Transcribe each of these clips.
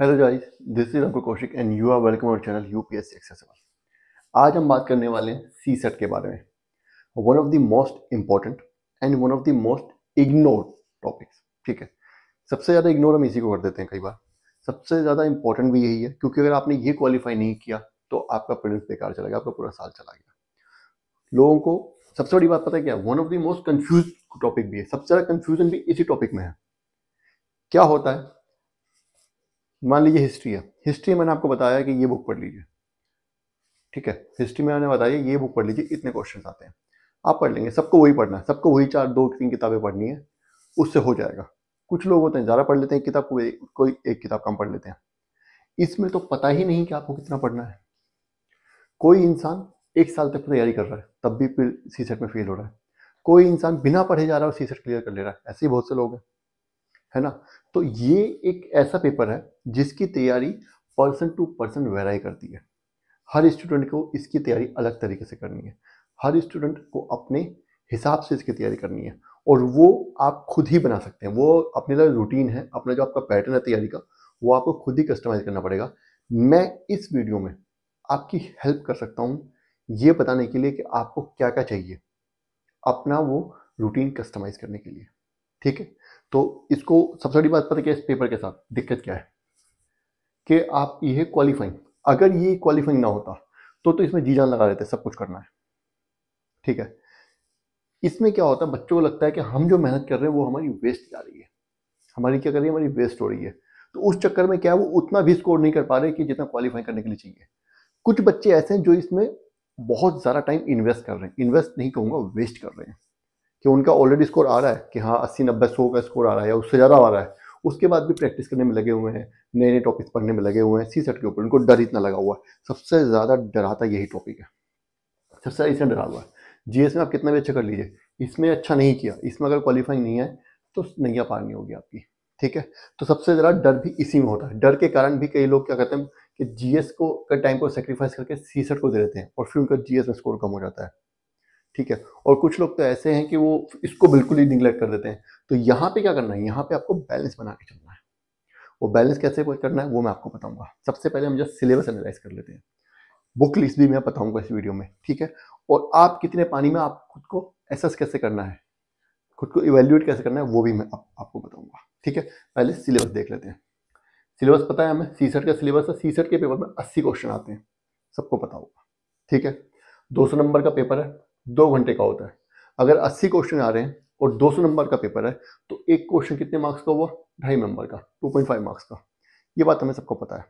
Hello guys this is Ankur Kaushik and you are welcome our channel UPSC accessible आज हम बात करने वाले हैं सी सेट के बारे में। One of the most important and one of the most ignored topics ठीक है? सबसे ज़्यादा इग्नोर हम इसी को कर देते हैं कई बार। सबसे ज़्यादा इंपॉर्टेंट भी यही है, क्योंकि अगर आपने ये क्वालिफाई नहीं किया तो आपका प्रिलिम्स बेकार चला गया आपका पूरा साल चला गया। लोगों को सबसे बड़ी बात पता है क्या? One of the most confuse topic भी है। सबसे ज़्यादा कन्फ्यूज़न भी इसी टॉपिक में है। क्या होता है? मान लीजिए हिस्ट्री है। हिस्ट्री मैंने आपको बताया कि ये बुक पढ़ लीजिए। ठीक है? हिस्ट्री में मैंने बताया ये बुक पढ़ लीजिए, इतने क्वेश्चन आते हैं। आप पढ़ लेंगे, सबको वही पढ़ना है, सबको वही चार, दो, तीन किताबें पढ़नी है, उससे हो जाएगा। कुछ लोग होते हैं, ज़्यादा पढ़ लेते हैं किताब को कोई एक किताब कम पढ़ लेते हैं। इसमें तो पता ही नहीं कि आपको कितना पढ़ना है। कोई इंसान एक साल तक तैयारी कर रहा है, तब भी फिर सी सेट में फेल हो रहा है। कोई इंसान बिना पढ़े जा रहा है और सी सेट क्लियर कर ले रहा है। ऐसे ही बहुत से लोग हैं। है ना? तो ये एक ऐसा पेपर है जिसकी तैयारी पर्सन टू पर्सन वेराई करती है। हर स्टूडेंट को इसकी तैयारी अलग तरीके से करनी है। हर स्टूडेंट को अपने हिसाब से इसकी तैयारी करनी है और वो आप खुद ही बना सकते हैं। वो अपने लिए रूटीन है, अपना जो आपका पैटर्न है तैयारी का, वो आपको खुद ही कस्टमाइज करना पड़ेगा। मैं इस वीडियो में आपकी हेल्प कर सकता हूँ ये बताने के लिए कि आपको क्या क्या चाहिए अपना वो रूटीन कस्टमाइज करने के लिए। ठीक है? तो इसको सबसे बड़ी बात पता क्या इस पेपर के साथ। दिक्कत क्या है? कि आप ये क्वालिफाइंग अगर ये क्वालिफाइंग ना होता तो तो इसमें जी जान लगा देते, सब कुछ करना है। ठीक है? इसमें क्या होता है बच्चों को लगता है कि हम जो मेहनत कर रहे हैं, वो हमारी वेस्ट जा रही है। हमारी क्या कर रही है? हमारी वेस्ट हो रही है। तो उस चक्कर में क्या है, वो उतना भी स्कोर नहीं कर पा रहे कि जितना क्वालिफाई करने के लिए चाहिए। कुछ बच्चे ऐसे हैं जो इसमें बहुत ज़्यादा टाइम इन्वेस्ट कर रहे हैं। इन्वेस्ट नहीं कहूँगा वेस्ट कर रहे हैं। कि उनका ऑलरेडी स्कोर आ रहा है कि हाँ अस्सी, नब्बे, सौ का स्कोर आ रहा है या उससे ज़्यादा आ रहा है। उसके बाद भी प्रैक्टिस करने में लगे हुए हैं नए नए टॉपिक्स पढ़ने में लगे हुए हैं सी सेट के ऊपर उनको डर इतना लगा हुआ है। सबसे ज़्यादा डराता यही टॉपिक है। सबसे ज़्यादा इसमें डरा हुआ है। जीएस में आप कितना भी अच्छा कर लीजिए, इसमें अच्छा नहीं किया, इसमें अगर क्वालिफाई नहीं है तो नैया पार नहीं होगी आपकी, ठीक है? तो सबसे ज़्यादा डर भी इसी में होता है। डर के कारण भी कई लोग क्या कहते हैं कि जीएस को का टाइम को सेक्रीफाइस करके सी सेट को दे देते हैं और फिर उनका जीएस में स्कोर कम हो जाता है। ठीक है? और कुछ लोग तो ऐसे हैं कि वो इसको बिल्कुल ही निगलेक्ट कर देते हैं। तो यहाँ पे क्या करना है? यहाँ पे आपको बैलेंस बना के चलना है। वो बैलेंस कैसे करना है वो मैं आपको बताऊँगा। सबसे पहले हम जो सिलेबस एनालाइज कर लेते हैं। बुक लिस्ट भी मैं बताऊँगा इस वीडियो में ठीक है? और आप कितने पानी में आप खुद को एसेस कैसे करना है खुद को इवेल्यूएट कैसे करना है वो भी मैं आप, आपको बताऊँगा ठीक है? पहले सिलेबस देख लेते हैं। सिलेबस पता है हमें? सी का सिलेबस है। सी के पेपर में अस्सी क्वेश्चन आते हैं। सबको पता होगा ठीक है? दो सौ नंबर का पेपर है। दो घंटे का होता है। अगर 80 क्वेश्चन आ रहे हैं और 200 नंबर का पेपर है तो एक क्वेश्चन कितने मार्क्स का हुआ? ढाई नंबर का 2.5 मार्क्स का। ये बात हमें सबको पता है।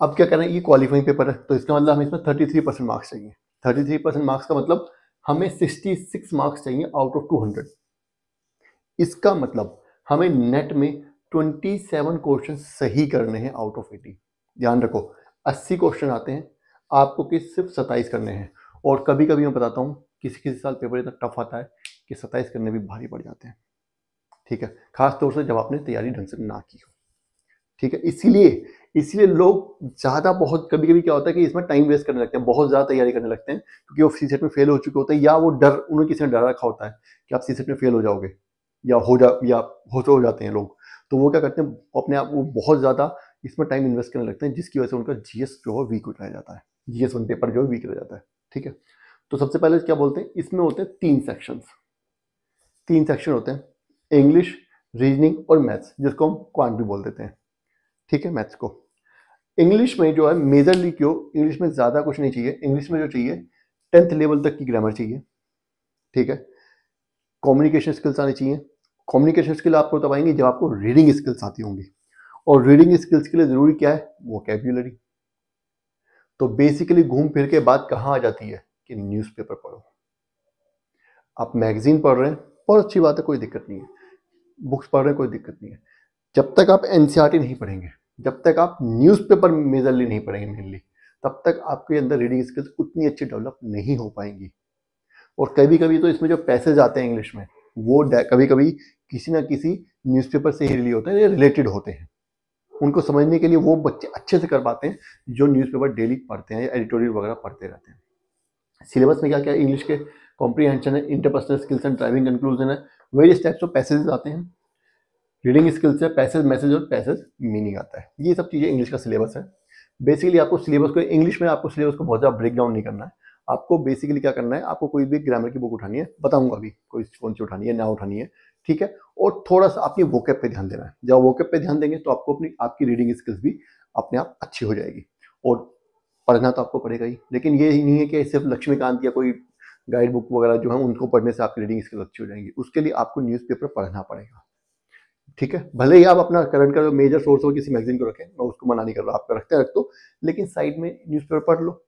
अब क्या करें ये क्वालिफाइंग पेपर है तो इसका मतलब हमें इसमें 33 परसेंट मार्क्स चाहिए। 33 परसेंट मार्क्स का मतलब हमें 66 मार्क्स चाहिए आउट ऑफ़ 200 इसका मतलब हमें नेट में 27 क्वेश्चन सही करने हैं आउट ऑफ़ 80 ध्यान रखो 80 क्वेश्चन आते हैं, आपको किस सिर्फ़ सत्ताईस करने हैं। और कभी कभी मैं बताता हूँ किसी किसी साल पेपर इतना टफ आता है कि सत्ताईस करने भी भारी पड़ जाते हैं। ठीक है? खास तौर से जब आपने तैयारी ढंग से ना की हो। ठीक है? इसीलिए, इसलिए लोग ज़्यादा बहुत कभी कभी क्या होता है कि इसमें टाइम वेस्ट करने लगते हैं, बहुत ज़्यादा तैयारी करने लगते हैं, क्योंकि वो सी सेट में फेल हो चुके होते हैं या वो डर उन्हें किसी ने डर रखा होता है कि आप सी सेट में फेल हो जाओगे या हो जा, या हो तो हो जाते हैं लोग। तो वो क्या करते हैं अपने आप, वो बहुत ज़्यादा इसमें टाइम इन्वेस्ट करने लगते हैं, जिसकी वजह से उनका जीएस जो है वीक रह जाता है। जीएस वन पेपर जो है वीक रह जाता है। ठीक है? तो सबसे पहले क्या बोलते हैं? इसमें होते हैं तीन सेक्शंस तीन सेक्शन होते हैं। इंग्लिश रीजनिंग और मैथ्स जिसको हम क्वांट भी बोल देते हैं। ठीक है मैथ्स को। इंग्लिश में जो है मेजरली क्यों इंग्लिश में ज़्यादा कुछ नहीं चाहिए। इंग्लिश में जो चाहिए टेंथ लेवल तक की ग्रामर चाहिए। ठीक है? कम्युनिकेशन स्किल्स आनी चाहिए। कम्युनिकेशन स्किल आपको तब आएँगे जब आपको रीडिंग स्किल्स आती होंगी। और रीडिंग स्किल्स के लिए ज़रूरी क्या है? वो कैबुलरी तो बेसिकली घूम फिर के बात कहाँ आ जाती है? कि न्यूज़पेपर पढ़ो। आप मैगजीन पढ़ रहे हैं, बहुत अच्छी बात है, कोई दिक्कत नहीं है। बुक्स पढ़ रहे हैं, कोई दिक्कत नहीं है। जब तक आप एन e नहीं पढ़ेंगे, जब तक आप न्यूज़पेपर मेजरली नहीं पढ़ेंगे मेनली तब तक आपके अंदर रीडिंग स्किल्स उतनी अच्छी डेवलप नहीं हो पाएँगी। और कभी कभी तो इसमें जो पैसेज आते हैं इंग्लिश में, वो कभी कभी किसी ना किसी न्यूज़पेपर से ही रिली होते हैं रिलेटेड होते हैं। उनको समझने के लिए वो बच्चे अच्छे से कर पाते हैं जो न्यूज़पेपर डेली पढ़ते हैं या एडिटोरियल वगैरह पढ़ते रहते हैं। सिलेबस में क्या क्या इंग्लिश के कॉम्प्रीहेंशन है interpersonal skills and driving conclusion है वेरियस टाइप्स ऑफ़ पैसेजेस आते हैं। रीडिंग स्किल्स है पैसेज मैसेज और पैसेज मीनिंग आता है। ये सब चीज़ें इंग्लिश का सिलेबस है। बेसिकली आपको सिलेबस को इंग्लिश में आपको सिलेबस को बहुत ज़्यादा ब्रेक डाउन नहीं करना है। आपको बेसिकली क्या करना है, आपको कोई भी ग्रामर की बुक उठानी है, बताऊँगा अभी, कोई कौन सी उठानी है, ना उठानी है ठीक है? और थोड़ा सा अपनी वोकेप पे ध्यान देना। है जब वोकेप पे ध्यान देंगे तो आपको अपनी, आपकी रीडिंग स्किल्स भी अपने आप अच्छी हो जाएगी। और पढ़ना तो आपको पड़ेगा ही, लेकिन ये ही नहीं है कि सिर्फ़ लक्ष्मीकांत या कोई गाइड बुक वगैरह जो है उनको पढ़ने से आपकी रीडिंग स्किल्स अच्छी हो जाएँगी। उसके लिए आपको न्यूज़पेपर पढ़ना पड़ेगा। ठीक है? भले ही आप अपना करंट का मेजर सोर्स हो, किसी मैगजीन को रखें, मैं उसको मना नहीं कर रहा आपका रखते रख दो, लेकिन साइड में न्यूज़पेपर पढ़ लो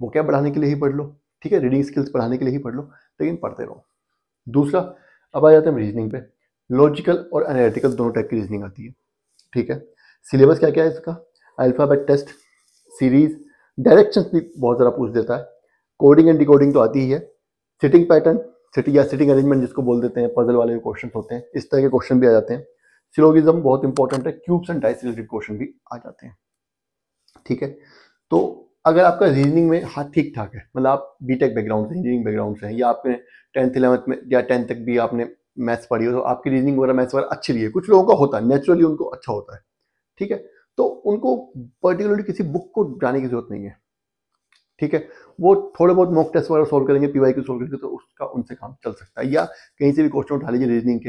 वो क्या बढ़ाने के लिए ही पढ़ लो, ठीक है? रीडिंग स्किल्स बढ़ाने के लिए ही पढ़ लो, लेकिन पढ़ते रहो। दूसरा अब आ जाते हैं रीजनिंग पे। लॉजिकल और एनालिटिकल दोनों टाइप की रीजनिंग आती है। ठीक है? सिलेबस क्या क्या है इसका? अल्फ़ाबेट टेस्ट सीरीज़ डायरेक्शन भी बहुत ज़्यादा पूछ देता है। कोडिंग एंड डिकोडिंग तो आती ही है। सिटिंग पैटर्न सिटिंग या सिटिंग अरेंजमेंट जिसको बोल देते हैं पजल वाले क्वेश्चन होते हैं, इस तरह के क्वेश्चन भी आ जाते हैं। सिलोगिज्म बहुत इंपॉर्टेंट है। Cubes and dice related question भी आ जाते हैं। ठीक है? तो अगर आपका रीजनिंग में हाथ ठीक ठाक है मतलब आप बीटेक बैकग्राउंड से इंजीनियरिंग बैकग्राउंड से हैं, या आपने टेंथ इलेवंथ में, या टेंथ तक भी आपने मैथ्स पढ़ी हो तो आपकी रीजनिंग वगैरह मैथ्स वगैरह अच्छी रही है। कुछ लोगों का होता है नेचुरली उनको अच्छा होता है, ठीक है? तो उनको पर्टिकुलरली किसी बुक को जाने की ज़रूरत नहीं है, ठीक है? वो थोड़े बहुत मॉक टेस्ट वगैरह सॉल्व करेंगे पीवाई की सॉल्व करेंगे तो उसका, उनसे काम चल सकता है। या कहीं से भी क्वेश्चन उठा लीजिए रीजनिंग के,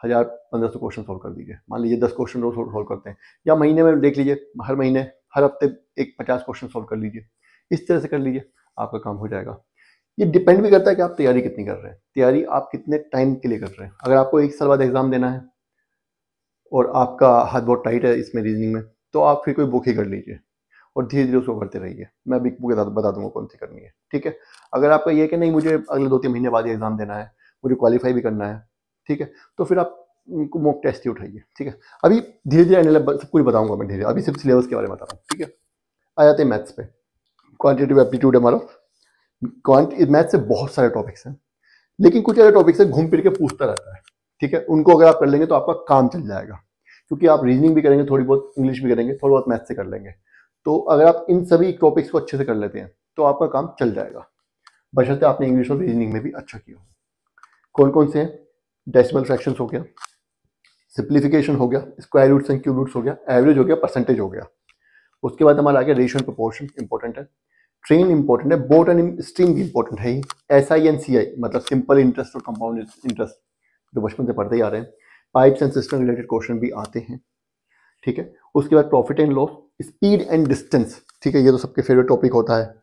हज़ार, पंद्रह सौ क्वेश्चन सॉल्व कर दीजिए। मान लीजिए दस क्वेश्चन रोज सॉल्व करते हैं, या महीने में देख लीजिए, हर महीने हर हफ़्ते एक पचास क्वेश्चन सॉल्व कर लीजिए। इस तरह से कर लीजिए, आपका काम हो जाएगा। ये डिपेंड भी करता है कि आप तैयारी कितनी कर रहे हैं। तैयारी आप कितने टाइम के लिए कर रहे हैं। अगर आपको एक साल बाद एग्ज़ाम देना है और आपका हाथ बहुत टाइट है इसमें रीजनिंग में तो आप फिर कोई बुक ही कर लीजिए और धीरे धीरे उसको करते रहिए। मैं बिग बुक बता दूँगा कौन सी करनी है, ठीक है? अगर आपका ये कि नहीं, मुझे अगले दो तीन महीने बाद एग्ज़ाम देना है, मुझे क्वालिफाई भी करना है, ठीक है? तो फिर आप उनको मॉक टेस्ट ही उठाइए, ठीक है? अभी धीरे धीरे आने सब कुछ बताऊँगा मैं धीरे अभी सिर्फ़ सिलेबस के बारे में बता रहा हूँ, ठीक है? आ जाते हैं मैथ्स पे। क्वान्टिटिव एप्टीट्यूड हमारा। क्वांट मैथ से बहुत सारे टॉपिक्स हैं। लेकिन कुछ ऐसे टॉपिक्स हैं घूम फिर के पूछता रहता है, ठीक है? उनको अगर आप कर लेंगे तो आपका काम चल जाएगा। क्योंकि आप रीजनिंग भी करेंगे, थोड़ी बहुत इंग्लिश भी करेंगे, थोड़ा बहुत मैथ से कर लेंगे। तो अगर आप इन सभी टॉपिक्स को अच्छे से कर लेते हैं तो आपका काम चल जाएगा। बशर्ते आपने इंग्लिश और रीजनिंग में भी अच्छा किया कौन कौन से हैं? डेसिमल फ्रैक्शन हो गया। सिंप्लीफिकेशन हो गया, square roots and cube roots हो गया, एवरेज हो गया, परसेंटेज हो गया। उसके बाद हमारा आ गया रेशियो प्रोपोर्शन इंपॉर्टेंट है। ट्रेन इंपॉर्टेंट है बोट एंड स्ट्रीम भी इंपॉर्टेंट है ही। S I and C I मतलब सिंपल इंटरेस्ट और कंपाउंड इंटरेस्ट जो बचपन से पढ़ते ही आ रहे हैं। Pipes and system related question भी आते हैं। ठीक है? उसके बाद profit and loss speed and distance ठीक है? ये तो सबके फेवरेट टॉपिक होता है।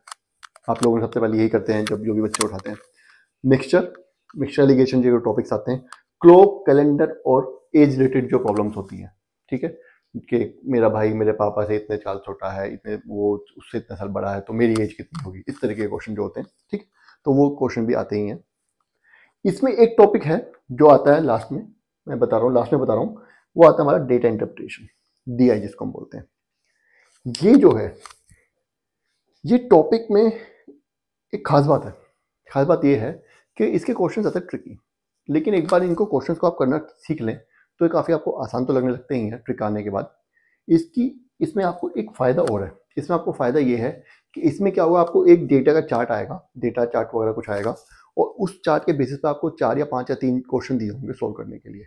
आप लोगों लोग सबसे पहले यही करते हैं जब जो भी बच्चे उठाते हैं। मिक्सचर मिक्सचर एलिगेशन जो टॉपिक्स आते हैं क्लोक, कैलेंडर और एज रिलेटेड जो प्रॉब्लम्स होती हैं, ठीक है? कि मेरा भाई मेरे पापा से इतने साल छोटा है, इतने, वो उससे इतने साल बड़ा है तो मेरी एज कितनी होगी? इस तरीके के क्वेश्चन जो होते हैं, ठीक? तो वो क्वेश्चन भी आते ही हैं। इसमें एक टॉपिक है जो आता है लास्ट में, मैं बता रहा हूँ लास्ट में बता रहा हूँ, वो आता है हमारा डेटा इंटरप्रिटेशन डी आई जिसको हम बोलते हैं। ये जो है, ये टॉपिक में एक खास बात है। खास बात ये है कि इसके क्वेश्चन हैं। ट्रिकी लेकिन एक बार इनको क्वेश्चन को आप करना सीख लें तो ये काफ़ी आपको आसान तो लगने लगते ही हैं ट्रिक आने के बाद। इसकी, इसमें आपको एक फ़ायदा और है। इसमें आपको फ़ायदा ये है कि इसमें क्या होगा आपको एक डेटा का चार्ट आएगा डेटा चार्ट वगैरह कुछ आएगा, और उस चार्ट के बेसिस पर आपको चार या पाँच या तीन क्वेश्चन दिए होंगे सोल्व करने के लिए।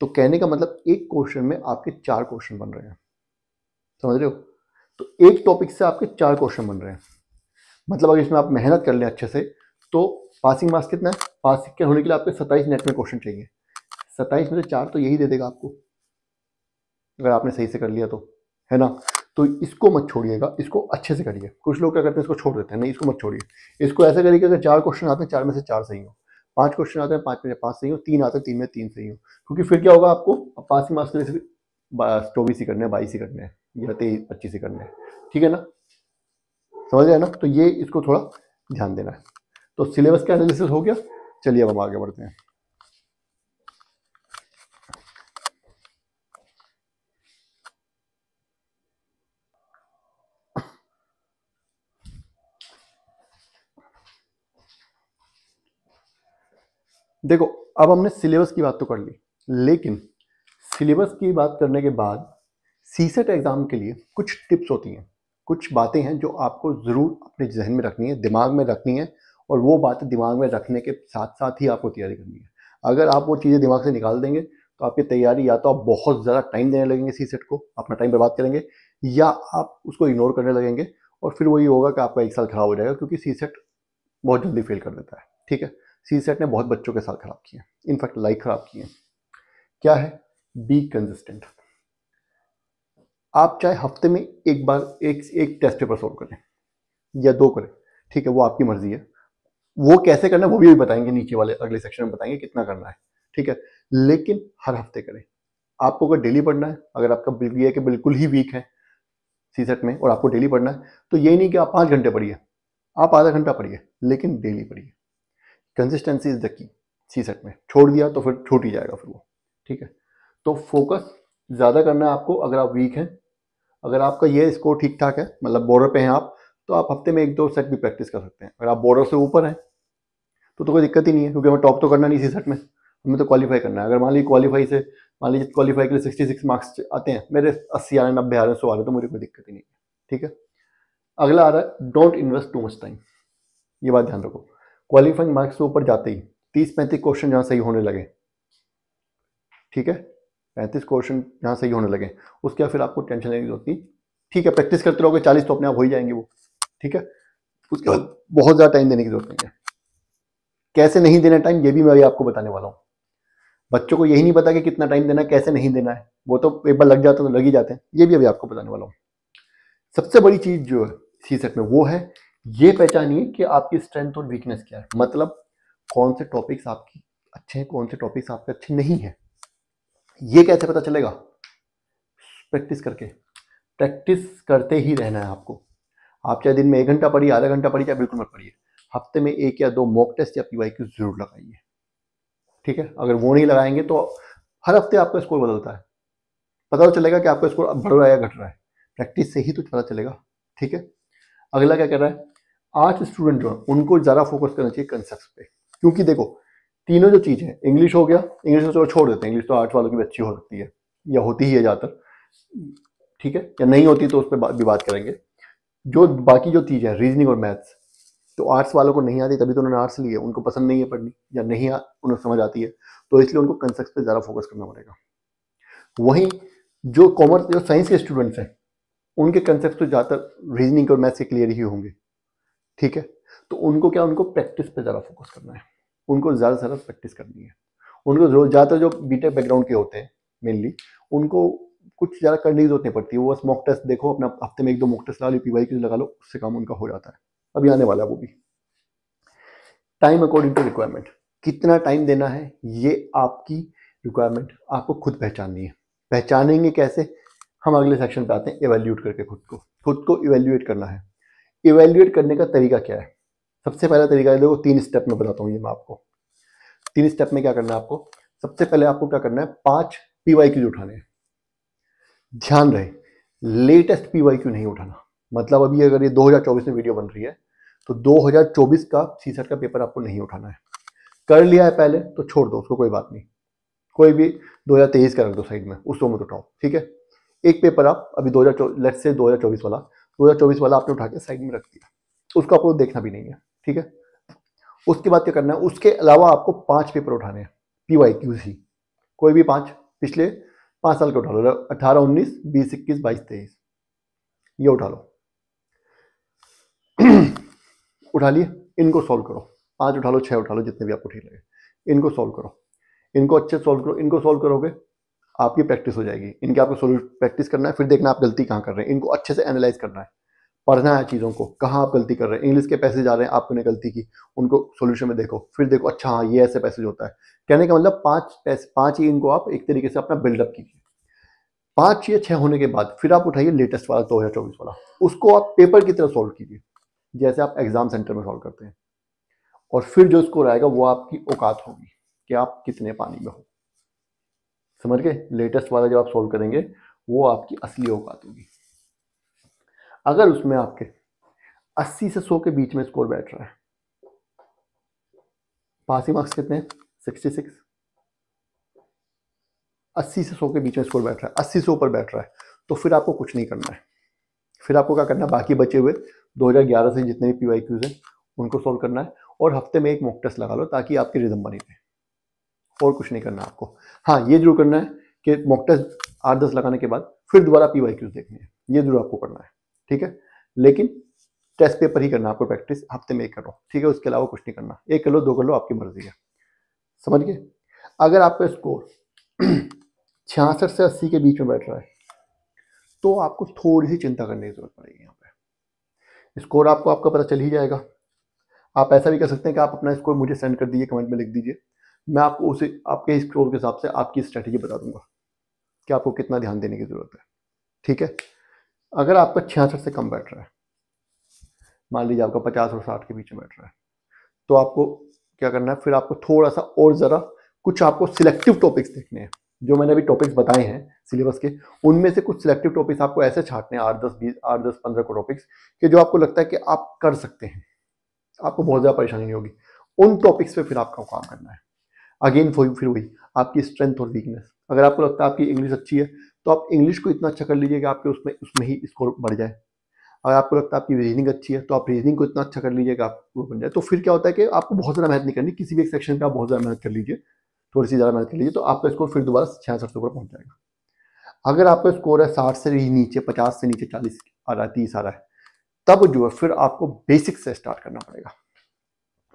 तो कहने का मतलब एक क्वेश्चन में आपके चार क्वेश्चन बन रहे हैं। समझ रहे हो? तो एक टॉपिक से आपके चार क्वेश्चन बन रहे हैं। मतलब अगर इसमें आप मेहनत कर लें अच्छे से तो पासिंग मार्क्स कितना है? पासिंग होने के लिए आपके सत्ताईस नेट में क्वेश्चन चाहिए। सत्ताईस में से चार तो यही दे देगा आपको। अगर आपने सही से कर लिया तो है ना? तो इसको मत छोड़िएगा, इसको अच्छे से करिए। कुछ लोग क्या करते हैं, इसको छोड़ देते हैं। नहीं, इसको मत छोड़िए। इसको ऐसा करिए कि अगर चार क्वेश्चन आते हैं, चार में से चार सही हो। पाँच क्वेश्चन आते हैं, पाँच में से पाँच सही हो। तीन आते हैं, तीन में तीन सही हो। क्योंकि फिर क्या होगा आपको? पाँच मार्क्स के लिए चौबीस ही करने हैं, बाईस ही करने हैं। या तेईस पच्चीस ही करने हैं। ठीक है ना? समझ रहे ना? तो ये इसको थोड़ा ध्यान देना है। तो सिलेबस का एनालिसिस हो गया। चलिए अब हम आगे बढ़ते हैं। देखो, अब हमने सिलेबस की बात तो कर ली, लेकिन सिलेबस की बात करने के बाद सीसेट एग्ज़ाम के लिए कुछ टिप्स होती हैं, कुछ बातें हैं जो आपको ज़रूर अपने जहन में रखनी है, दिमाग में रखनी है और वो बातें दिमाग में रखने के साथ साथ ही आपको तैयारी करनी है। अगर आप वो चीज़ें दिमाग से निकाल देंगे तो आपकी तैयारी या तो आप बहुत ज़्यादा टाइम देने लगेंगे सी सेट को, अपना टाइम बर्बाद करेंगे, या आप उसको इग्नोर करने लगेंगे और फिर वही होगा कि आपका एक साल खराब हो जाएगा क्योंकि सी सेट बहुत जल्दी फेल कर देता है, ठीक है? सी सेट ने बहुत बच्चों के साथ खराब किए हैं, इनफैक्ट लाइफ खराब किए हैं। क्या है? Be consistent. आप चाहे हफ़्ते में एक बार, एक एक टेस्ट पेपर सॉल्व करें, या दो करें, ठीक है? वो आपकी मर्ज़ी है। वो कैसे करना है, वो भी बताएँगे, नीचे वाले अगले सेक्शन में बताएँगे कितना करना है, ठीक है? लेकिन हर हफ़्ते करें। आपको अगर डेली पढ़ना है, अगर आपका ये कि बिल्कुल ही वीक है सी सेट में, और आपको डेली पढ़ना है तो यही नहीं कि आप पाँच घंटे पढ़िए, आप आधा घंटा पढ़िए, लेकिन डेली पढ़िए। Consistency is the key C set में। छोड़ दिया तो फिर छूट ही जाएगा फिर वो, ठीक है? तो फोकस ज़्यादा करना है आपको, अगर आप वीक हैं, अगर आपका ये स्कोर ठीक ठाक है मतलब बॉर्डर पे हैं आप तो आप हफ़्ते में एक दो सेट भी प्रैक्टिस कर सकते हैं। अगर आप बॉर्डर से ऊपर हैं तो तो कोई दिक्कत ही नहीं है क्योंकि हमें टॉप तो करना नहीं सी सेट में। हमें तो क्वालिफाई करना है। अगर मान लीजिए क्वालिफाई से मान लीजिए क्वालिफाई के लिए सिक्सटी सिक्स मार्क्स आते हैं मेरे अस्सी आ रहे नब्बे आ रहे सौ आ रहे तो मुझे कोई दिक्कत ही नहीं है। ठीक है? अगला आ रहा है don't invest too much time ये बात ध्यान रखो। क्वालिफाइंग मार्क्स से ऊपर जाते ही तीस पैंतीस क्वेश्चन जहाँ सही होने लगे। ठीक है? पैंतीस क्वेश्चन जहाँ सही होने लगे। उसके बाद फिर आपको टेंशन लेने की ज़रूरत नहीं। ठीक है प्रैक्टिस करते रहोगे चालीस तो अपने आप हो ही जाएँगे वो। ठीक है? उसके बाद बहुत ज़्यादा टाइम देने की ज़रूरत नहीं है। कैसे नहीं देना टाइम ये भी मैं अभी आपको बताने वाला हूँ। बच्चों को यही नहीं पता कि कितना टाइम देना है, कैसे नहीं देना है। वो तो एक बार लग जाते तो लग ही जाते हैं। ये भी अभी आपको बताने वाला हूँ। सबसे बड़ी चीज़ जो है सी सेट में वो है, ये पहचानिए कि आपकी स्ट्रेंथ और वीकनेस क्या है। मतलब कौन से टॉपिक्स आपकी अच्छे हैं, कौन से टॉपिक्स आपके अच्छे नहीं हैं। ये कैसे पता चलेगा? प्रैक्टिस करके। प्रैक्टिस करते ही रहना है आपको। आप चाहे दिन में एक घंटा पढ़िए, आधा घंटा पढ़िए, चाहे बिल्कुल मत पढ़िए। हफ़्ते में एक या दो मॉक टेस्ट या पीवाई क्यू ज़रूर लगाइए। ठीक है? अगर वो नहीं लगाएँगे तो हर हफ़्ते आपका स्कोर बदलता है। पता तो चलेगा कि आपका स्कोर बढ़ रहा है या घट रहा है। प्रैक्टिस से ही तो पता चलेगा। ठीक है? अगला क्या कर रहा है? आर्ट स्टूडेंट जो है, उनको ज़्यादा फोकस करना चाहिए कंसेप्ट पे। क्योंकि देखो, तीनों जो चीज़ें इंग्लिश हो गया इंग्लिश तो छोड़ देते हैं। इंग्लिश तो आर्ट्स वालों की भी अच्छी हो सकती है, या होती ही है ज़्यादातर। ठीक है? या नहीं होती तो उस पर भी बात करेंगे। जो बाकी जो चीज़ें रीजनिंग और मैथ्स तो आर्ट्स वालों को नहीं आती तभी तो उन्होंने आर्ट्स लिया उनको पसंद नहीं है पढ़नी या नहीं आ, उन्हें समझ आती है। तो इसलिए उनको कंसेप्ट पे ज़्यादा फोकस करना पड़ेगा। वहीं जो कॉमर्स जो साइंस के स्टूडेंट्स हैं उनके कंसेप्ट तो ज़्यादातर रीजनिंग और मैथ्स के क्लियर ही होंगे। ठीक है? तो उनको क्या उनको प्रैक्टिस पे ज़्यादा फोकस करना है। उनको ज़्यादा से ज़्यादा प्रैक्टिस करनी है। उनको ज़्यादातर जो बीटेक बैकग्राउंड के होते हैं मेनली उनको कुछ ज़्यादा करने की ज़रूरत नहीं पड़ती। है वो बस मॉक टेस्ट देखो अपना हफ़्ते में एक दो मॉक टेस्ट लगा लो पी वाई लगा लो उससे काम उनका हो जाता है। अभी आने वाला वो भी। टाइम अकॉर्डिंग टू रिक्वायरमेंट कितना टाइम देना है, ये आपकी रिक्वायरमेंट आपको खुद पहचाननी है। पहचानेंगे कैसे? हम अगले सेक्शन पे आते हैं एवेल्यूट करके खुद को। खुद को इवेल्यूएट करना है। इवेल्यूएट करने का तरीका क्या है? सबसे पहला तरीका है, देखो, तीन स्टेप में बताता हूँ ये मैं आपको। तीन स्टेप में क्या करना है आपको? सबसे पहले आपको क्या करना है, पाँच पी वाई क्यू उठाने हैं। ध्यान रहे लेटेस्ट पी वाई क्यू नहीं उठाना। मतलब अभी अगर ये 2024 में वीडियो बन रही है तो 2024 का सी का पेपर आपको नहीं उठाना है। कर लिया है पहले तो छोड़ दो, उसको कोई बात नहीं। कोई भी 2023 का रख दो साइड में उसको मत उठाओ, ठीक है? एक पेपर आप, अभी दो हज़ार से 2024 वाला 2024 वाला आपने उठा के साइड में रख दिया। उसको आपको देखना भी नहीं है, ठीक है? उसके बाद क्या करना है, उसके अलावा आपको पाँच पेपर उठाने हैं पी वाई क्यू सी कोई भी पाँच, पिछले पाँच साल के उठा लो, अठारह, उन्नीस, बीस, इक्कीस, बाईस, तेईस। ये उठा लो। उठा लिए इनको सॉल्व करो। पाँच उठा लो छह उठा लो जितने भी आपको ठीक लगे इनको सॉल्व करो। इनको अच्छे सॉल्व करो। इनको सॉल्व करोगे, आपकी प्रैक्टिस हो जाएगी। इनके आपको सोल्व प्रैक्टिस करना है, फिर देखना आप गलती कहाँ कर रहे हैं। इनको अच्छे से एनालाइज करना है। पढ़ना है चीज़ों को, कहाँ आप गलती कर रहे हैं। इंग्लिश के पैसेज आ रहे हैं, आपने गलती की। उनको सोल्यूशन में देखो, फिर देखो अच्छा हाँ ये ऐसे पैसेज होता है। कहने का मतलब पाँच पैसे, पाँच ही इनको आप एक तरीके से अपना बिल्डअप कीजिए। पाँच या छः होने के बाद फिर आप उठाइए लेटेस्ट वाला, दो हज़ार चौबीस वाला। उसको आप पेपर की तरह सॉल्व कीजिए। जैसे आप एग्ज़ाम सेंटर में सॉल्व करते हैं। और फिर जो स्कोर आएगा, वो आपकी औकात होगी कि आप कितने पानी में हो। समझ गए? लेटेस्ट वाला जब आप सॉल्व करेंगे, वो आपकी असली औकात होगी। अगर उसमें आपके 80 से 100 के बीच में स्कोर बैठ रहा है पासिंग मार्क्स कितने हैं? 66 80 से 100 के बीच में स्कोर बैठ रहा है 80 से ऊपर बैठ रहा है तो फिर आपको कुछ नहीं करना है। फिर आपको क्या करना है? बाकी बचे हुए 2011 से जितने भी पी वाई क्यूज हैं, उनको सॉल्व करना है और हफ़्ते में एक मॉक टेस्ट लगा लो ताकि आपकी रिदम बनी रहे। और कुछ नहीं करना आपको। हाँ ये ज़रूर करना है कि मॉक टेस्ट आठ दस लगाने के बाद फिर दोबारा पी वाई क्यूज देखनी है। ये ज़रूर आपको करना है, ठीक है? लेकिन टेस्ट पेपर ही करना आपको प्रैक्टिस हफ़्ते में एक करो ठीक है? उसके अलावा कुछ नहीं करना। एक कर लो, दो कर लो, आपकी मर्ज़ी है। समझ गए? अगर आपका स्कोर छियासठ से अस्सी के बीच में बैठ रहा है तो आपको थोड़ी सी चिंता करने की ज़रूरत पड़ेगी यहाँ पे। स्कोर आपको, आपका पता चल ही जाएगा। आप ऐसा भी कर सकते हैं कि आप अपना स्कोर मुझे सेंड कर दीजिए, कमेंट में लिख दीजिए। मैं आपको उसे, आपके स्कोर के हिसाब से आपकी स्ट्रैटेजी बता दूँगा कि आपको कितना ध्यान देने की ज़रूरत है। ठीक है? अगर आपका छियासठ से कम बैठ रहा है, मान लीजिए आपका पचास और साठ के बीच में बैठ रहा है तो आपको क्या करना है? फिर आपको थोड़ा सा और ज़रा कुछ आपको सिलेक्टिव टॉपिक्स देखने हैं। जो मैंने अभी टॉपिक्स बताए हैं सिलेबस के, उनमें से कुछ सिलेक्टिव टॉपिक्स आपको ऐसे छाटने हैं, आठ दस, बीस, आठ दस, पंद्रह को टॉपिक्स कि जो आपको लगता है कि आप कर सकते हैं। आपको बहुत ज़्यादा परेशानी नहीं होगी। उन टॉपिक्स पे फिर आपका काम करना है। अगेन फिर वही, आपकी स्ट्रेंथ और वीकनेस अगर आपको लगता है आपकी इंग्लिश अच्छी है तो आप इंग्लिश को इतना अच्छा कर लीजिए कि आपके उसमें उसमें ही स्कोर बढ़ जाए। अगर आपको लगता है आपकी रीजनिंग अच्छी है तो आप रीजनिंग को इतना अच्छा कर लीजिए कि आपको बन जाए। तो फिर क्या होता है कि आपको बहुत ज़्यादा मेहनत नहीं करनी, किसी भी एक सेक्शन पर आप बहुत ज़्यादा मेहनत कर लीजिए। थोड़ी सी ज़्यादा मेहनत कर लीजिए तो आपका स्कोर फिर दोबारा छियासठ से ऊपर पहुँच जाएगा। अगर आपका स्कोर है साठ से नीचे, पचास से नीचे, चालीस आ रहा है, तीस आ रहा है, तब जो है फिर आपको बेसिक से स्टार्ट करना पड़ेगा।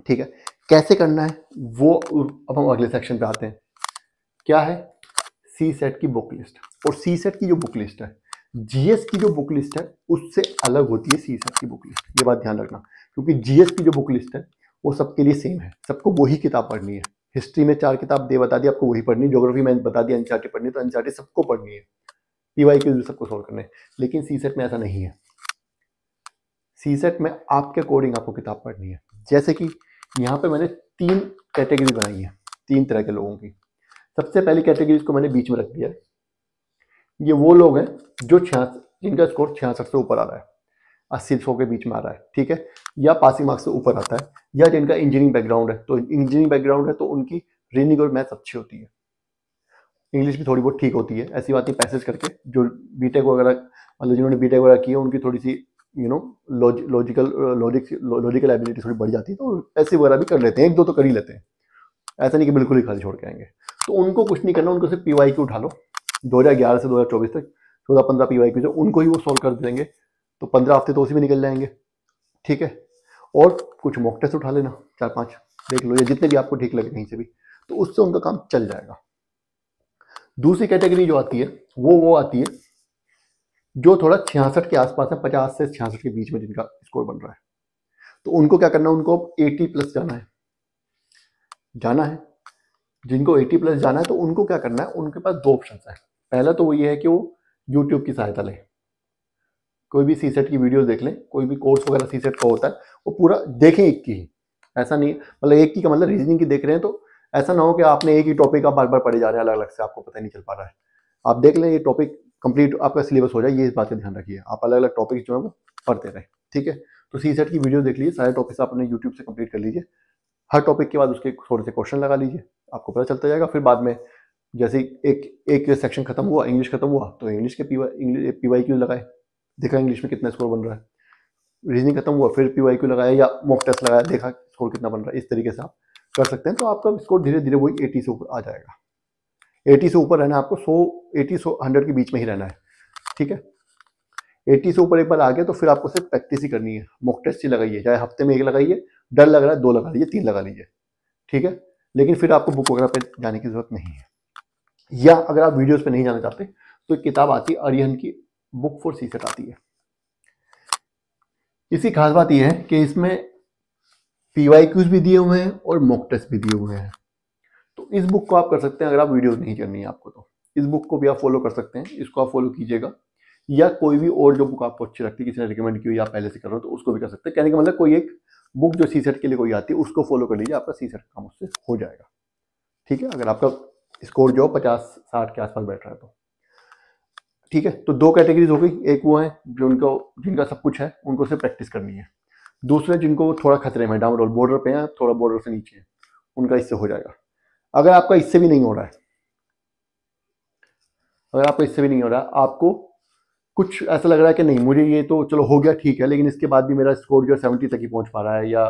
ठीक है? कैसे करना है? वो अब हम अगले सेक्शन पे आते हैं। क्या है? सी सेट की बुक लिस्ट और सी सेट की जो बुक लिस्ट है जीएस की जो बुक लिस्ट है, उससे अलग होती है सी सेट की बुक लिस्ट ये बात ध्यान रखना। क्योंकि जीएस की जो बुक लिस्ट है, वो सबके लिए सेम है। सबको वही किताब पढ़नी है। हिस्ट्री में चार किताब दे बता दी, आपको वही पढ़नी जोग्राफी में बता दी एनसीआरटी पढ़नी तो एनसीआरटी सबको पढ़नी है। पीवाई के सबको सोल्व करने लेकिन सी सेट में ऐसा नहीं है। सी सेट में आपके अकॉर्डिंग आपको किताब पढ़नी है। जैसे कि यहाँ पे मैंने तीन कैटेगरी बनाई है, तीन तरह के लोगों की। सबसे पहली कैटेगरी को मैंने बीच में रख दिया है। ये वो लोग हैं जो छियासठ जिनका स्कोर छियासठ से ऊपर आ रहा है। अस्सी सौ के बीच में आ रहा है, ठीक है? या पासिंग मार्क्स से ऊपर आता है, या जिनका इंजीनियरिंग बैकग्राउंड है तो इंजीनियरिंग बैकग्राउंड है तो उनकी रीडिंग और मैथ्स अच्छी होती है। इंग्लिश भी थोड़ी बहुत ठीक होती है, ऐसी बात नहीं पैसेज करके, जो बीटेक वगैरह मतलब जिन्होंने बीटेक वगैरह की है उनकी थोड़ी सी you know logical logic logical ability थोड़ी बढ़ जाती है तो ऐसे वगैरह भी कर लेते हैं, एक दो तो कर ही लेते हैं। ऐसा नहीं कि बिल्कुल ही खाली छोड़ के आएँगे। तो उनको कुछ नहीं करना, उनको सिर्फ़ पी वाई क्यू उठा लो, दो हज़ार ग्यारह से दो हज़ार चौबीस तक, चौदह पंद्रह पी वाई क्यू उनको ही वो सॉल्व कर देंगे। तो पंद्रह हफ़्ते तो उसी में निकल जाएँगे। ठीक है? और कुछ मॉक टेस्ट उठा लेना, चार पाँच। देख लो, या जितने भी आपको ठीक लगे कहीं से भी। तो उससे उनका काम चल जाएगा। दूसरी कैटेगरी जो आती है, वो वो आती है, जो थोड़ा छियासठ के आसपास है, पचास से छियासठ के बीच में जिनका स्कोर बन रहा है। तो उनको क्या करना है? उनको एटी प्लस जाना है। जाना है। जिनको 80 प्लस जाना है तो उनको क्या करना है? उनके पास दो ऑप्शन है। पहला तो वो ये है कि वो यूट्यूब की सहायता लें। कोई भी सी सेट की वीडियो देख लें, कोई भी कोर्स वगैरह सी सेट का होता है, वो पूरा देखें एक की ही। ऐसा नहीं मतलब एक की का मतलब रीजनिंग की देख रहे हैं तो ऐसा ना हो कि आपने एक ही टॉपिक आप बार बार पढ़े जा रहे हैं अलग अलग से, आपको पता नहीं चल पा रहा है। आप देख लें ये टॉपिक कंप्लीट आपका सिलेबस हो जाए, ये इस बात का ध्यान रखिए। आप अलग अलग टॉपिक जो है वो पढ़ते रहे, ठीक है? तो सी सेट की वीडियो देख लीजिए, सारे टॉपिक्स आप अपने यूट्यूब से कंप्लीट कर लीजिए। हर टॉपिक के बाद उसके थोड़े से क्वेश्चन लगा लीजिए, आपको पता चलता जाएगा। फिर बाद में जैसे एक एक सेक्शन खत्म हुआ इंग्लिश खत्म हुआ तो इंग्लिश के P Y P Y Q लगाए। देखा इंग्लिश में कितना स्कोर बन रहा है। रीजनिंग खत्म हुआ, फिर पी क्यू लगाया या मॉक टेस्ट लगाया, देखा स्कोर कितना बन रहा है। इस तरीके से आप कर सकते हैं तो आपका स्कोर धीरे धीरे वही एटी से ऊपर आ जाएगा। एटी से ऊपर रहना आपको, सौ एटी सौ हंड्रेड के बीच में ही रहना है, ठीक है? एटी से ऊपर एक बार आ गया तो फिर आपको सिर्फ़ प्रैक्टिस ही करनी है। मॉक टेस्ट ही लगाइए, चाहे हफ़्ते में एक लगाइए, डर लग रहा है, दो लगा लीजिए, तीन लगा लीजिए, ठीक है? लेकिन फिर आपको बुक वगैरह पे जाने की ज़रूरत नहीं है। या अगर आप वीडियोस पे नहीं जाना चाहते तो एक किताब आती है अरिहन की बुक फॉर सी सेट आती है। इसकी खास बात यह है कि इसमें पी वाई क्यूज भी दिए हुए हैं और मॉक टेस्ट भी दिए हुए हैं। तो इस बुक को आप कर सकते हैं अगर आप वीडियोस नहीं करनी है आपको तो। इस बुक को भी आप फॉलो कर सकते हैं, इसको आप फॉलो कीजिएगा। या कोई भी और जो बुक आपको अच्छी लगती है, किसी ने रिकमेंड की हुई या पहले से कर रहे हो तो उसको भी कर सकते हैं। कहने का मतलब कोई एक बुक जो सी सेट के लिए कोई आती है, उसको फॉलो कर लीजिए, आपका सी सेट काम उससे हो जाएगा। ठीक है? अगर आपका स्कोर जो पचास, साठ के आसपास बैठ रहा है तो। ठीक है? तो दो कैटेगरीज हो गई। एक वो है जो उनको, जिनका सब कुछ है, उनको सिर्फ़ प्रैक्टिस करनी है। दूसरे जिनको थोड़ा खतरे में डाउन रोल बॉर्डर पे हैं, थोड़ा बॉर्डर से नीचे है, उनका इससे हो जाएगा। अगर आपका इससे भी नहीं हो रहा है, अगर आपका इससे भी नहीं हो रहा है आपको कुछ ऐसा लग रहा है कि नहीं, मुझे ये तो चलो हो गया, ठीक है, लेकिन इसके बाद भी मेरा स्कोर जो है सेवेंटी तक ही पहुँच पा रहा है, या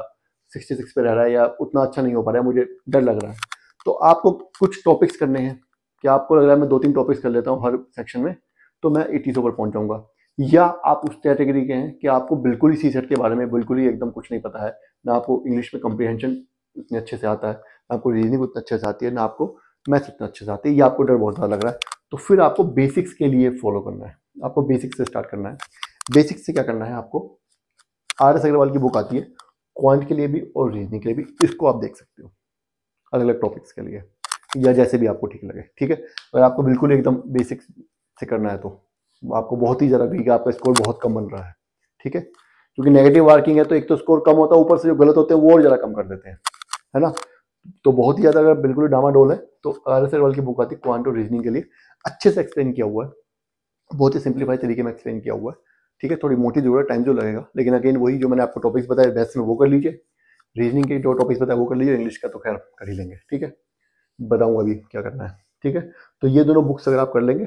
सिक्सटी सिक्स पे रह रहा है, या उतना अच्छा नहीं हो पा रहा है, मुझे डर लग रहा है। तो आपको कुछ टॉपिक्स करने हैं। कि आपको लग रहा है मैं दो तीन टॉपिक्स कर लेता हूँ हर सेक्शन में? तो मैं एटी पर पहुँच जाऊँगा। या आप उस कैटेगरी के हैं कि आपको बिल्कुल ही सी सेट के बारे में बिल्कुल ही एकदम कुछ नहीं पता है, ना आपको इंग्लिश में कम्प्रीहेंशन इतने अच्छे से आता है, ना आपको रीजनिंग उतना अच्छे से आती है, ना आपको मैथ्स उतना अच्छे से आती है, या आपको डर बहुत ज़्यादा लग रहा है तो फिर आपको बेसिक्स के लिए फॉलो करना है। आपको बेसिक्स से स्टार्ट करना है। बेसिक्स से क्या करना है आपको? आर एस अग्रवाल की बुक आती है क्वांट के लिए भी और रीजनिंग के लिए भी, इसको आप देख सकते हो अलग अलग टॉपिक्स के लिए, या जैसे भी आपको ठीक लगे, ठीक है? अगर आपको बिल्कुल एकदम बेसिक्स से करना है तो। आपको बहुत ही ज़्यादा है आपका स्कोर बहुत कम बन रहा है, ठीक है? क्योंकि नेगेटिव मार्किंग है तो एक तो स्कोर कम होता है, ऊपर से जो गलत होते हैं वो और ज़्यादा कम कर देते हैं, है ना? तो बहुत ही ज़्यादा अगर बिल्कुल डामाडोल है तो आर एस अग्रवाल की बुक आती है क्वांटो रीजनिंग के लिए। अच्छे से एक्सप्लेन किया हुआ है, बहुत ही सिंप्लीफाइड तरीके में एक्सप्लेन किया हुआ है, ठीक है? थोड़ी मोटी ज़रूरत टाइम जो लगेगा, लेकिन अगेन वही जो मैंने आपको टॉपिक्स बताया बेस्ट में वो कर लीजिए। रीजनिंग के जो टॉपिक्स बताया वो कर लीजिए इंग्लिश का तो खैर कर ही लेंगे, ठीक है? बताऊँगा अभी क्या करना है, ठीक है? तो ये दोनों बुक्स अगर आप कर लेंगे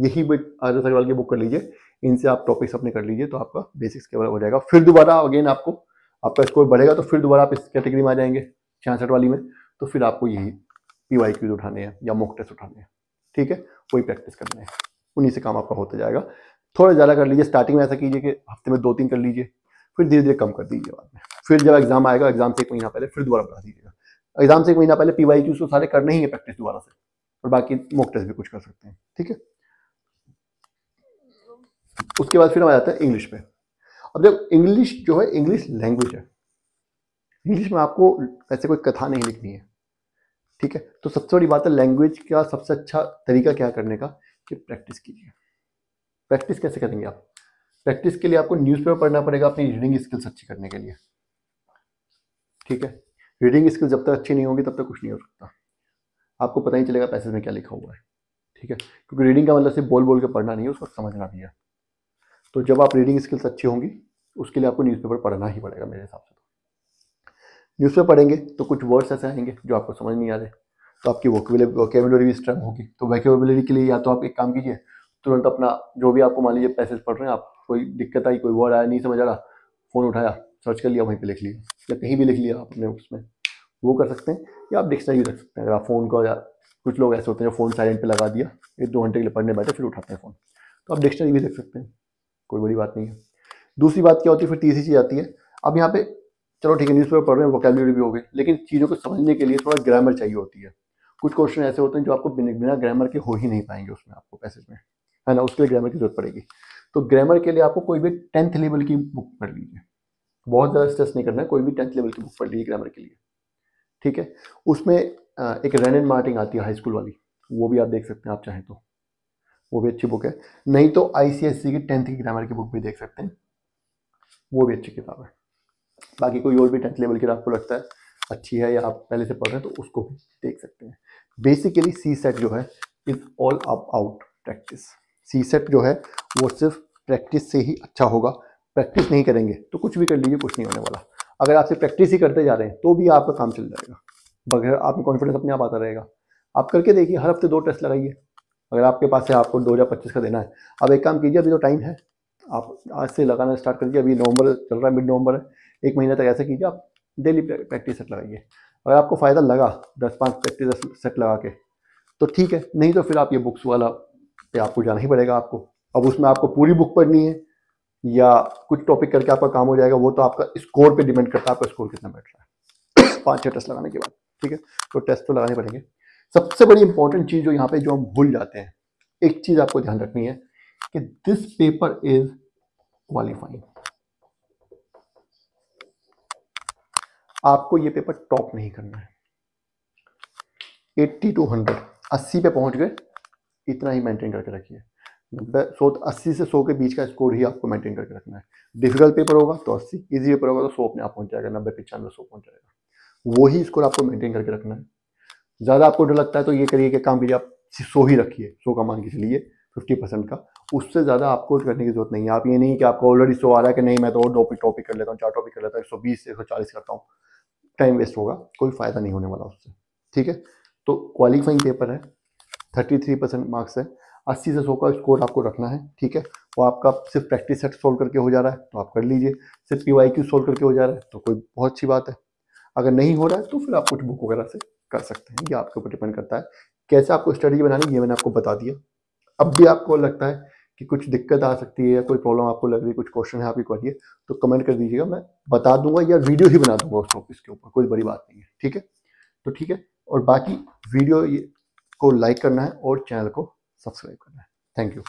यही एस अग्रवाल की बुक कर लीजिए। इनसे आप टॉपिक्स अपने कर लीजिए तो आपका बेसिक्स के हो जाएगा। फिर दोबारा अगेन आपको, आपका स्कोर बढ़ेगा तो फिर दोबारा आप इस कैटेगरी में आ जाएँगे, छियासठ वाली में। तो फिर आपको यही पी वाई क्यूज उठाने हैं या मोक टेस्ट उठाने हैं। ठीक है? वही प्रैक्टिस करने हैं। उन्हीं से काम आपका होता जाएगा। थोड़ा ज़्यादा कर लीजिए। स्टार्टिंग में ऐसा कीजिए कि हफ़्ते में दो तीन कर लीजिए। फिर धीरे धीरे कम कर दीजिए बाद में। फिर जब एग्ज़ाम आएगा एग्ज़ाम से एक महीना पहले फिर दोबारा बढ़ा दीजिएगा। एग्ज़ाम से एक महीना पहले पी वाई क्यूज तो सारे करने ही है प्रैक्टिस दोबारा से। और बाकी मोक टेस्ट भी कुछ कर सकते हैं। ठीक है? उसके बाद फिर हम आ जाते हैं इंग्लिश पे अब जब इंग्लिश जो है इंग्लिश लैंग्वेज है। इंग्लिश में आपको ऐसे कोई कथा नहीं लिखनी है। ठीक है? तो सबसे बड़ी बात है लैंग्वेज का सबसे अच्छा तरीका क्या करने का? कि प्रैक्टिस कीजिए। प्रैक्टिस कैसे करेंगे आप? प्रैक्टिस के लिए आपको न्यूज़पेपर पढ़ना पड़ेगा अपनी रीडिंग स्किल्स अच्छी करने के लिए। ठीक है? रीडिंग स्किल्स जब तक अच्छी नहीं होगी तब तक कुछ नहीं हो सकता। आपको पता ही चलेगा पैसेज में क्या लिखा हुआ है। ठीक है? क्योंकि रीडिंग का मतलब सिर्फ़ बोल बोल के पढ़ना नहीं है, उसको समझना भी है। तो जब आप रीडिंग स्किल्स अच्छी होंगी, उसके लिए आपको न्यूज़पेपर पढ़ना ही पड़ेगा मेरे हिसाब से न्यूज़पेपर पढ़ेंगे तो कुछ वर्ड्स ऐसे आएँगे जो आपको समझ नहीं आ रहे। तो आपकी वोकेबुलरी भी स्ट्रंग होगी। तो वोकेबुलरी के लिए या तो आप एक काम कीजिए, तुरंत अपना जो भी आपको मान लीजिए पैसेज पढ़ रहे हैं, आप कोई दिक्कत आई, कोई वर्ड आया, नहीं समझ आ रहा फ़ोन उठाया सर्च कर लिया, वहीं पे लिख लिया। या कहीं भी लिख लिया आपने उसमें वो कर सकते हैं। या आप डिक्शनरी रख सकते हैं। अगर आप फ़ोन को या कुछ लोग ऐसे होते हैं जो फ़ोन साइलेंट पे लगा दिया, एक दो घंटे के लिए पढ़ने बैठे, फिर उठाते हैं फ़ोन तो आप डिक्शनरी भी रख सकते हैं। कोई बड़ी बात नहीं है। दूसरी बात क्या होती है, फिर तीसरी चीज़ आती है। अब यहाँ पे, चलो ठीक है न्यूज़पेपर पढ़ रहे हैं वोकेबलरी भी हो गई, लेकिन चीज़ों को समझने के लिए थोड़ा ग्रामर चाहिए होती है। कुछ क्वेश्चन ऐसे होते हैं जो आपको बिना ग्रामर के हो ही नहीं पाएँगे उसमें, आपको पैसेज में। है ना? उसके लिए ग्रामर की ज़रूरत पड़ेगी। तो ग्रामर के लिए आपको कोई भी टेंथ लेवल की बुक पढ़ लीजिए। बहुत ज़्यादा स्ट्रेस नहीं करना है, कोई भी टेंथ लेवल की बुक पढ़ लीजिए ग्रामर के लिए। ठीक है? उसमें एक रन एंड मार्टिंग आती है हाई स्कूल वाली, वो भी आप देख सकते हैं, आप चाहें तो। वो भी अच्छी बुक है। नहीं तो आईसीएससी की टेंथ की ग्रामर की बुक भी देख सकते हैं। वो भी अच्छी किताब है। बाकी कोई और भी टेंथ लेवल की आपको लगता है, अच्छी है या आप पहले से पढ़ रहे हैं तो उसको भी देख सकते हैं। बेसिकली सी सेट जो है is all about practice CSAT जो है, वो सिर्फ़ प्रैक्टिस से ही अच्छा होगा। प्रैक्टिस नहीं करेंगे तो कुछ भी कर लीजिए, कुछ नहीं होने वाला। अगर आपसे प्रैक्टिस ही करते जा रहे हैं तो भी आपका काम चल जाएगा। बगैर आप में कॉन्फिडेंस अपने आप आता रहेगा। आप करके देखिए, हर हफ़्ते दो टेस्ट लगाइए। अगर आपके पास है आपको दो पच्चीस का देना है। अब एक काम कीजिए, अभी तो टाइम है। आप आज से लगाना स्टार्ट कर दीजिए। अभी नवंबर चल रहा है मिड नवंबर है। एक महीने तक ऐसे कीजिए, आप डेली प्रैक्टिस सेट लगाइए। अगर आपको फ़ायदा लगा, दस पाँच प्रैक्टिस सेट लगा के तो ठीक है। नहीं तो फिर आप ये बुक्स वाला पे आपको जाना ही पड़ेगा आपको। अब उसमें आपको पूरी बुक पढ़नी है, या कुछ टॉपिक करके आपका काम हो जाएगा, वो तो आपका स्कोर पे डिपेंड करता है, आपका स्कोर कितना बैठ रहा है। पाँच छः टेस्ट लगाने के बाद, ठीक है? तो टेस्ट तो लगाने पड़ेंगे। सबसे बड़ी इंपॉर्टेंट चीज़ जो यहाँ पे जो हम भूल जाते हैं, एक चीज़ आपको ध्यान रखनी है कि दिस पेपर इज़ क्वालिफाइंग आपको ये पेपर टॉप नहीं करना है। 80 टू 100 80 पे पहुँच गए, इतना ही मेंटेन करके रखिए। नब्बे सौ अस्सी से सौ के बीच का स्कोर ही आपको मेंटेन करके रखना है। डिफ़िकल्ट पेपर होगा तो अस्सी इजी पेपर होगा तो सौ अपने आप पहुँच जाएगा, नब्बे, पचानवे, सौ पहुँच जाएगा। वही स्कोर आपको मेंटेन करके रखना है। ज़्यादा आपको डर लगता है तो ये करिए कि काम कीजिए, आप सो ही रखिए, सो का मान के चलिए फिफ्टी परसेंट का। उससे ज़्यादा आपको करने की ज़रूरत नहीं है। आप ये नहीं कि आपको ऑलरेडी सो आ रहा है कि नहीं, मैं तो और टॉपिक टॉपिक कर लेता हूँ, चार टॉपिक कर लेता हूँ, एक सौ बीस, एक सौ चालीस करता हूँ। टाइम वेस्ट होगा, कोई फ़ायदा नहीं होने वाला उससे, ठीक है? तो क्वालिफाइंग पेपर है थर्टी थ्री परसेंट मार्क्स है। अस्सी से सौ का स्कोर आपको रखना है, ठीक है? वो आपका सिर्फ़ प्रैक्टिस सेट सोल्व करके हो जा रहा है तो आप कर लीजिए। सिर्फ़ पी वाई क्यू सोल्व करके हो जा रहा है तो कोई बहुत अच्छी बात है। अगर नहीं हो रहा है तो फिर आप कुछ बुक वगैरह से कर सकते हैं, ये आपके ऊपर डिपेंड करता है। कैसे आपको स्ट्रेटजी बनानी, ये मैंने आपको बता दिया। अब भी आपको लगता है कि कुछ दिक्कत आ सकती है या कोई प्रॉब्लम आपको लग रही है, कुछ क्वेश्चन है आपकी करिए तो कमेंट कर दीजिएगा, मैं बता दूँगा या वीडियो ही बना दूँगा उस टॉपिक के ऊपर, कोई बड़ी बात नहीं है, ठीक है? तो ठीक है, और बाकी वीडियो को लाइक करना है और चैनल को सब्सक्राइब करना है। Thank you